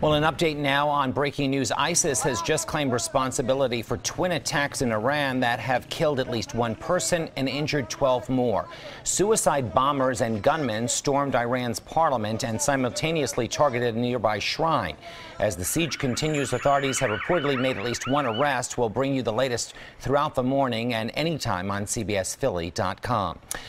Well, an update now on breaking news. ISIS has just claimed responsibility for twin attacks in Iran that have killed at least one person and injured 12 more. Suicide bombers and gunmen stormed Iran's parliament and simultaneously targeted a nearby shrine. As the siege continues, authorities have reportedly made at least one arrest. We'll bring you the latest throughout the morning and anytime on CBSPhilly.com.